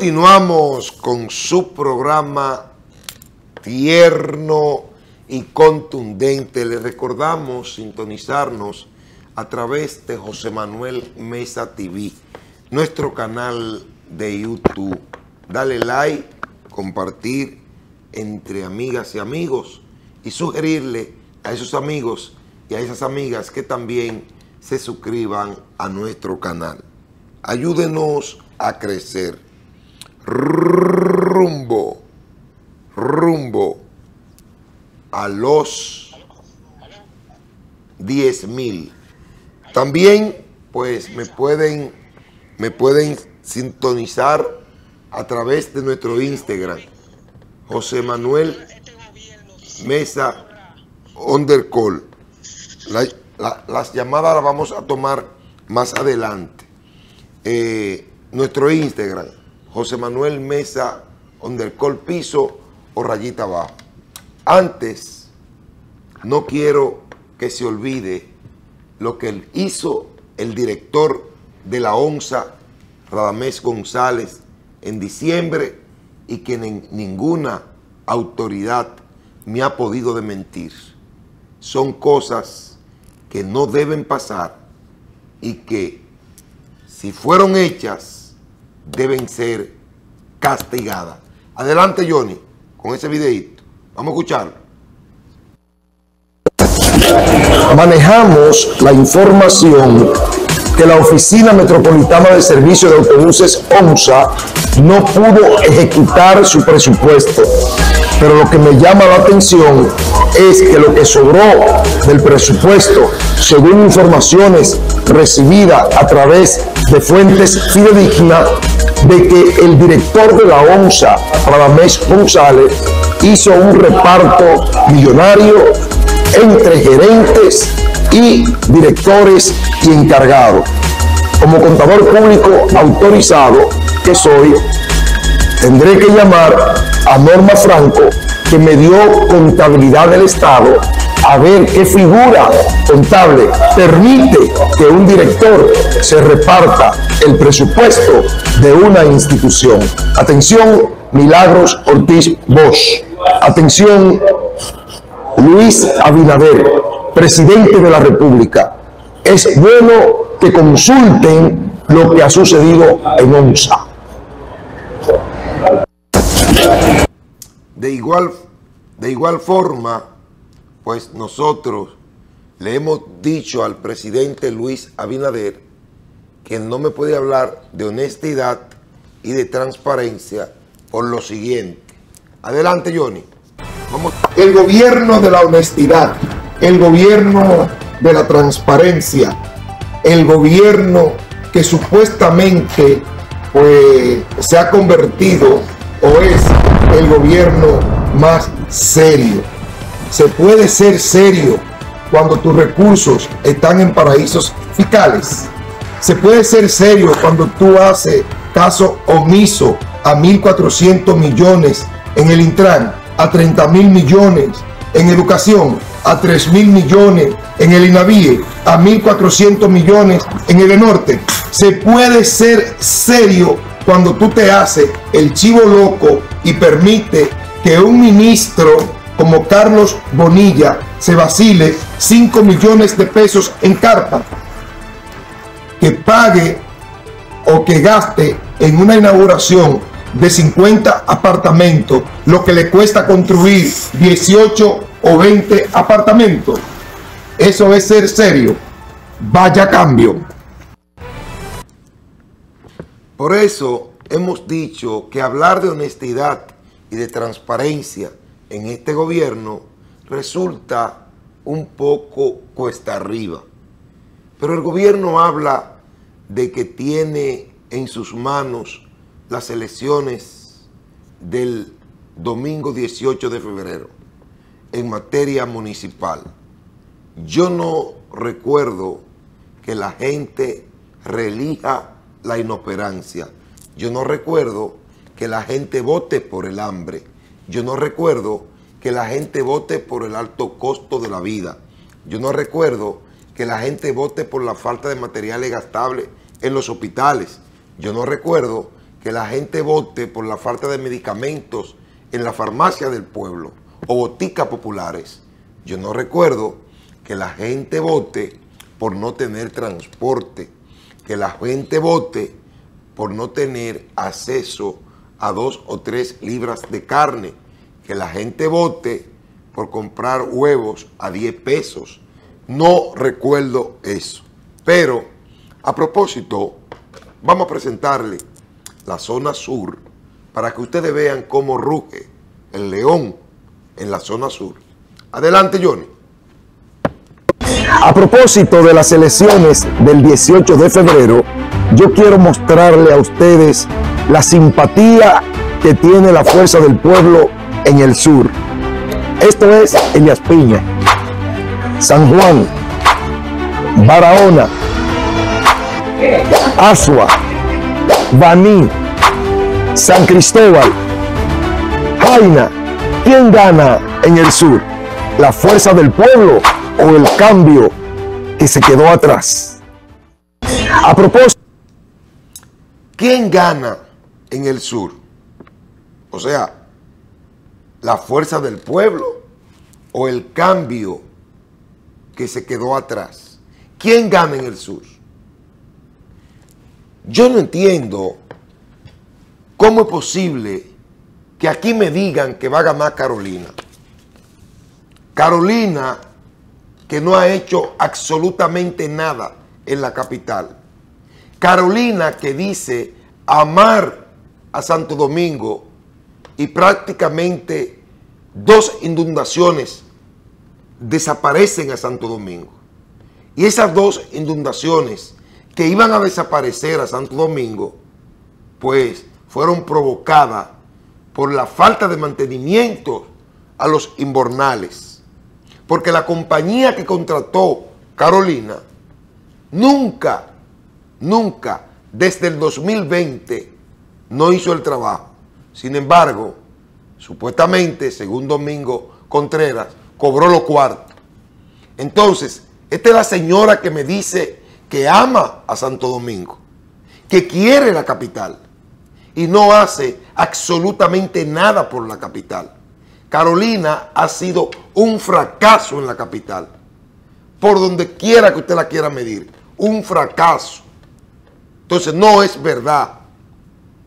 Continuamos con su programa tierno y contundente. Les recordamos sintonizarnos a través de José Manuel Mesa TV, nuestro canal de YouTube. Dale like, compartir entre amigas y amigos y sugerirle a esos amigos y a esas amigas que también se suscriban a nuestro canal. Ayúdenos a crecer. Rumbo, rumbo a los 10 mil. También, pues, me pueden, me pueden sintonizar a través de nuestro Instagram, José Manuel Mesa Undercall. las llamadas las vamos a tomar más adelante. Eh, nuestro Instagram, José Manuel Mesa Undercall Piso o rayita abajo. Antes, no quiero que se olvide lo que hizo el director de la ONSA, Radamés González, en diciembre y que ninguna autoridad me ha podido mentir. Son cosas que no deben pasar y que si fueron hechas deben ser castigadas. Adelante Johnny con ese videito. Vamos a escucharlo. Manejamos la información que la Oficina Metropolitana de Servicio de Autobuses ONSA no pudo ejecutar su presupuesto. Pero lo que me llama la atención es que lo que sobró del presupuesto, según informaciones recibidas a través de fuentes fidedignas, de que el director de la ONSA, Radamés González, hizo un reparto millonario entre gerentes y directores y encargados. Como contador público autorizado que soy, tendré que llamar a Norma Franco, que me dio contabilidad del Estado, a ver qué figura contable permite que un director se reparta el presupuesto de una institución. Atención, Milagros Ortiz Bosch. Atención, Luis Abinader, presidente de la República. Es bueno que consulten lo que ha sucedido en ONSA. De igual, de igual forma, pues nosotros le hemos dicho al presidente Luis Abinader que no me puede hablar de honestidad y de transparencia por lo siguiente. Adelante, Johnny. El gobierno de la honestidad, el gobierno de la transparencia, el gobierno que supuestamente pues, se ha convertido o es el gobierno más serio. Se puede ser serio cuando tus recursos están en paraísos fiscales. Se puede ser serio cuando tú haces caso omiso a 1.400 millones en el Intran, a 30 mil millones en educación, a 3 mil millones en el INAVIE, a 1.400 millones en el norte. Se puede ser serio cuando tú te haces el chivo loco y permite que un ministro como Carlos Bonilla se vacile 5 millones de pesos en carpa, que pague o que gaste en una inauguración de 50 apartamentos, lo que le cuesta construir 18 o 20 apartamentos. Eso es ser serio. Vaya cambio. Por eso hemos dicho que hablar de honestidad y de transparencia en este gobierno resulta un poco cuesta arriba. Pero el gobierno habla de que tiene en sus manos las elecciones del domingo 18 de febrero en materia municipal. Yo no recuerdo que la gente relija la inoperancia. Yo no recuerdo que la gente vote por el hambre. Yo no recuerdo que la gente vote por el alto costo de la vida. Yo no recuerdo que la gente vote por la falta de materiales gastables en los hospitales. Yo no recuerdo que la gente vote por la falta de medicamentos en la farmacia del pueblo o boticas populares. Yo no recuerdo que la gente vote por no tener transporte, que la gente vote por no tener acceso a dos o tres libras de carne, que la gente vote por comprar huevos a 10 pesos. No recuerdo eso. Pero, a propósito, vamos a presentarle la zona sur para que ustedes vean cómo ruge el león en la zona sur. Adelante, Johnny. A propósito de las elecciones del 18 de febrero, yo quiero mostrarle a ustedes la simpatía que tiene la fuerza del pueblo en el sur. Esto es Elias Piña, San Juan, Barahona, Asua, Baní, San Cristóbal, Jaina. ¿Quién gana en el sur? ¿La fuerza del pueblo o el cambio que se quedó atrás? A propósito, ¿quién gana en el sur? O sea, la fuerza del pueblo o el cambio que se quedó atrás. ¿Quién gana en el sur? Yo no entiendo cómo es posible que aquí me digan que va a ganar Carolina. Carolina que no ha hecho absolutamente nada en la capital. Carolina que dice amar a Santo Domingo y prácticamente dos inundaciones desaparecen a Santo Domingo. Y esas dos inundaciones que iban a desaparecer a Santo Domingo, pues fueron provocadas por la falta de mantenimiento a los inbornales. Porque la compañía que contrató Carolina nunca, nunca, desde el 2020, no hizo el trabajo. Sin embargo, supuestamente, según Domingo Contreras, cobró los cuartos. Entonces, esta es la señora que me dice que ama a Santo Domingo, que quiere la capital y no hace absolutamente nada por la capital. Carolina ha sido un fracaso en la capital, por donde quiera que usted la quiera medir, un fracaso. Entonces no es verdad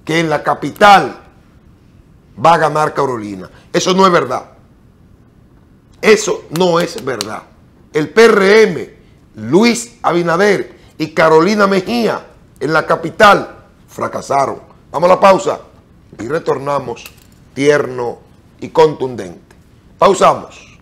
que en la capital va a ganar Carolina. Eso no es verdad. Eso no es verdad. El PRM, Luis Abinader y Carolina Mejía en la capital fracasaron. Vamos a la pausa y retornamos tierno y contundente. Pausamos.